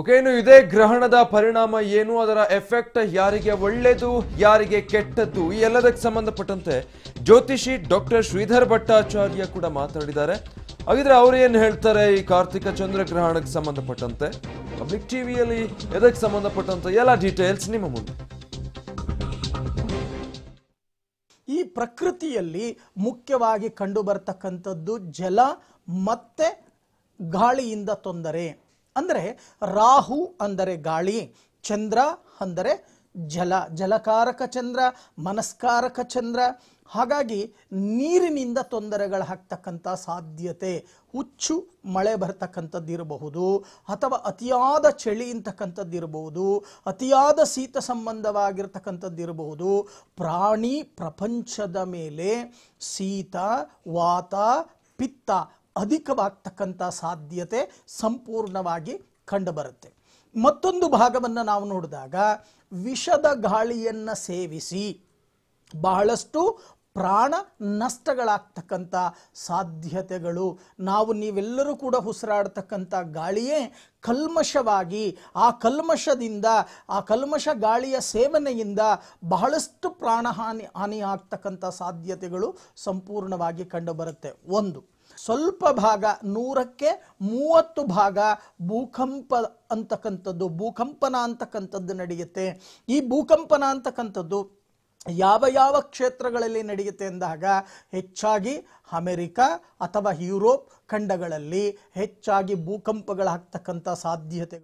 Okay ಇನ್ನು ಇದೇ ಗ್ರಹಣದ ಪರಿಣಾಮ ಏನು? ಅದರ ಎಫೆಕ್ಟ್ ಯಾರಿಗೆ ಒಳ್ಳೆಯದು ಯಾರಿಗೆ ಕೆಟ್ಟದ್ದು? ಈ ಎಲ್ಲದಕ್ಕೆ ಸಂಬಂಧಪಟ್ಟಂತೆ ಜ್ಯೋತಿಷಿ ಡಾಕ್ಟರ್ ಶ್ರೀಧರ್ ಭಟ್ಟಾಚಾರ್ಯ ಕೂಡ ಮಾತಾಡಿದ್ದಾರೆ. ಹಾಗಿದ್ರೆ ಅವ್ರು ಏನು ಹೇಳ್ತಾರೆ ಈ ಕಾರ್ತಿಕ ಚಂದ್ರಗ್ರಹಣಕ್ಕೆ ಸಂಬಂಧಪಟ್ಟಂತೆ? ಪಬ್ಲಿಕ್ ಟಿವಿಯಲ್ಲಿ ಇದಕ್ಕೆ ಸಂಬಂಧಪಟ್ಟಂತೆ? ಎಲ್ಲ ಡೀಟೇಲ್ಸ್ ನಿಮ್ಮ ಮುಂದೆ. ಈ ಪ್ರಕೃತಿಯಲ್ಲಿ ಮುಖ್ಯವಾಗಿ ಕಂಡು ಬರ್ತಕ್ಕಂಥದ್ದು ಜಲ ಮತ್ತೆ ಗಾಳಿಯಿಂದ ತೊಂದರೆ. ಅಂದರೆ ರಾಹು ಅಂದರೆ ಗಾಳಿ, ಚಂದ್ರ ಅಂದರೆ ಜಲ, ಜಲಕಾರಕ ಚಂದ್ರ, ಮನಸ್ಕಾರಕ ಚಂದ್ರ. ಹಾಗಾಗಿ ನೀರಿನಿಂದ ತೊಂದರೆಗಳಾಗ್ತಕ್ಕಂಥ ಸಾಧ್ಯತೆ, ಹುಚ್ಚು, ಮಳೆ ಬರ್ತಕ್ಕಂಥದ್ದು ಇರಬಹುದು, ಅಥವಾ ಅತಿಯಾದ ಚಳಿ ಅಂತಕ್ಕಂಥದ್ದು ಇರಬಹುದು, ಅತಿಯಾದ ಶೀತ ಸಂಬಂಧವಾಗಿರ್ತಕ್ಕಂಥದ್ದು ಇರಬಹುದು. ಪ್ರಾಣಿ ಪ್ರಪಂಚದ ಮೇಲೆ ಶೀತ, ವಾತ, ಪಿತ್ತ ಅಧಿಕವಾಗ್ತಕ್ಕಂಥ ಸಾಧ್ಯತೆ ಸಂಪೂರ್ಣವಾಗಿ ಕಂಡುಬರುತ್ತೆ. ಮತ್ತೊಂದು ಭಾಗವನ್ನು ನಾವು ನೋಡಿದಾಗ, ವಿಷದ ಗಾಳಿಯನ್ನು ಸೇವಿಸಿ ಬಹಳಷ್ಟು ಪ್ರಾಣ ನಷ್ಟಗಳಾಗ್ತಕ್ಕಂಥ ಸಾಧ್ಯತೆಗಳು. ನಾವು ನೀವೆಲ್ಲರೂ ಕೂಡ ಉಸಿರಾಡ್ತಕ್ಕಂಥ ಗಾಳಿಯೇ ಕಲ್ಮಶವಾಗಿ, ಆ ಕಲ್ಮಶದಿಂದ, ಆ ಕಲ್ಮಶ ಗಾಳಿಯ ಸೇವನೆಯಿಂದ ಬಹಳಷ್ಟು ಪ್ರಾಣಹಾನಿ ಹಾನಿ ಆಗ್ತಕ್ಕಂಥ ಸಾಧ್ಯತೆಗಳು ಸಂಪೂರ್ಣವಾಗಿ ಕಂಡುಬರುತ್ತೆ. ಒಂದು ಸ್ವಲ್ಪ ಭಾಗ ನೂರಕ್ಕೆ ಮೂವತ್ತು ಭಾಗ ಭೂಕಂಪ ಅಂತಕ್ಕಂಥದ್ದು, ಭೂಕಂಪನ ಅಂತಕ್ಕಂಥದ್ದು ನಡೆಯುತ್ತೆ. ಈ ಭೂಕಂಪನ ಅಂತಕ್ಕಂಥದ್ದು ಯಾವ ಯಾವ ಕ್ಷೇತ್ರಗಳಲ್ಲಿ ನಡೆಯುತ್ತೆ ಅಂದಾಗ ಹೆಚ್ಚಾಗಿ ಅಮೆರಿಕ ಅಥವಾ ಯುರೋಪ್ ಖಂಡಗಳಲ್ಲಿ ಹೆಚ್ಚಾಗಿ ಭೂಕಂಪಗಳಾಗ್ತಕ್ಕಂಥ ಸಾಧ್ಯತೆ